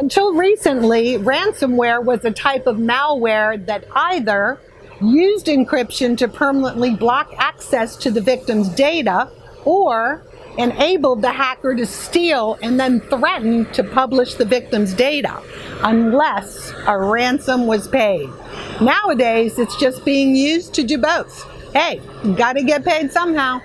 Until recently, ransomware was a type of malware that either used encryption to permanently block access to the victim's data or enabled the hacker to steal and then threaten to publish the victim's data unless a ransom was paid. Nowadays, it's just being used to do both. Hey, gotta get paid somehow.